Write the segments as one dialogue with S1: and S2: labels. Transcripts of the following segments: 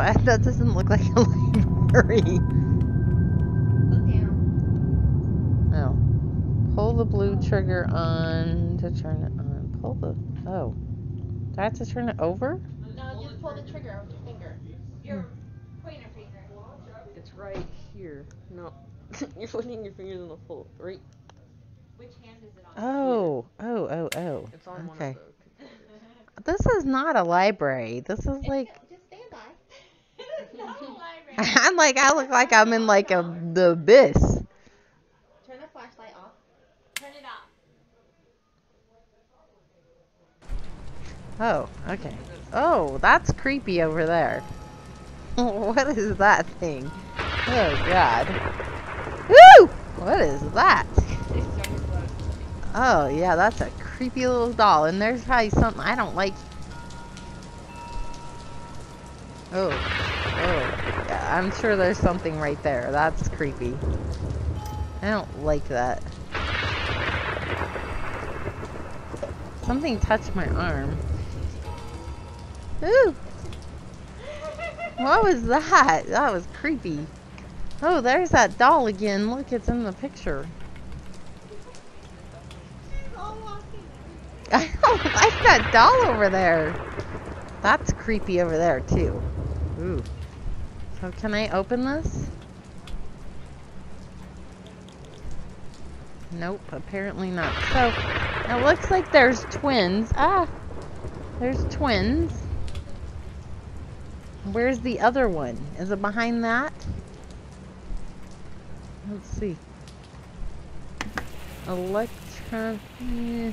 S1: but that doesn't look like a library.
S2: Look down.
S1: Oh. Pull the blue trigger on to turn it on. Pull the. Oh. Do I have to turn it over?
S2: No, just pull the trigger with your finger. Your pointer finger.
S3: It's right here. No. You're putting your fingers in the hole. Right.
S2: Which hand is it on?
S1: Oh. Oh, oh, oh.
S3: It's on one
S1: Okay.
S3: of the.
S1: This is not a library. This is
S2: It's-
S1: like.
S2: Just stand by. it's not a library.
S1: I'm like, I look like I'm in like a the abyss.
S2: Turn the flashlight off. Turn it off.
S1: Oh, okay. Oh, that's creepy over there. what is that thing? Oh God. Woo! What is that? Oh yeah, that's a creepy little doll, and there's probably something I don't like. Oh, yeah, I'm sure there's something right there. That's creepy. I don't like that. Something touched my arm. Ooh! What was that? That was creepy. Oh, there's that doll again. Look, it's in the picture. I don't like that doll over there. That's creepy over there, too. Ooh. So, can I open this? Nope, apparently not. So, it looks like there's twins. Ah! There's twins. Where's the other one? Is it behind that? Let's see. Electron. eh,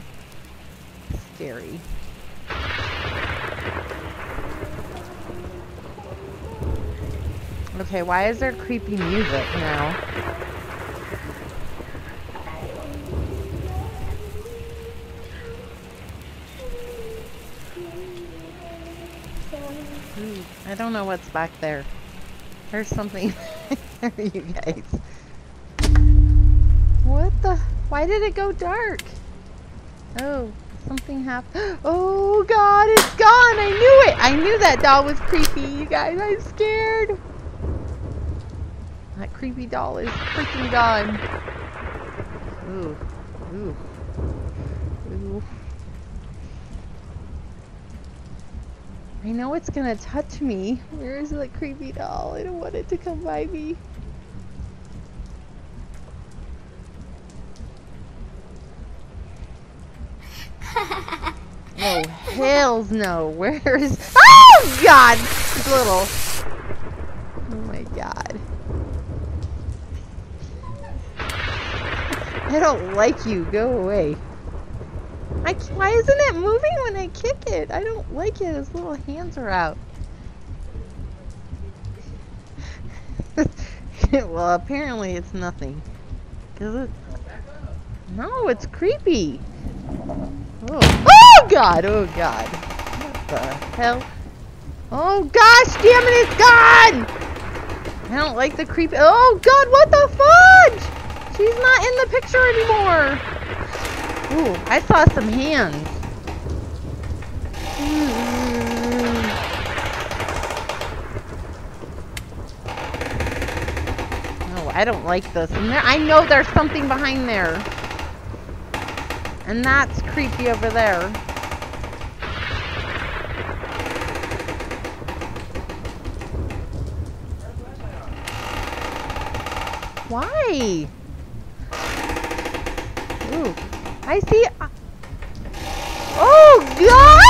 S1: Scary. Okay, why is there creepy music now? Ooh, I don't know what's back there. There's something there, you guys. What the? Why did it go dark? Oh, something happened. Oh God, it's gone! I knew it! I knew that doll was creepy, you guys. I'm scared. That creepy doll is freaking gone. Ooh, ooh, ooh. I know it's gonna touch me. Where is that creepy doll? I don't want it to come by me. Oh, hells no. Where is. Oh, God! Little. Oh, my God. I don't like you. Go away. I, why isn't it moving when I kick it? I don't like it. His little hands are out. well, apparently it's nothing. Is it? No, it's creepy. Oh. oh God! Oh God! What the hell? Oh gosh! Damn it! It's gone! I don't like the creepy. Oh God! What the fudge? She's not in the picture anymore. Ooh, I saw some hands. Mm. No, I don't like this. There, I know there's something behind there. And that's creepy over there. Why? Ooh, I see. uh, Oh God!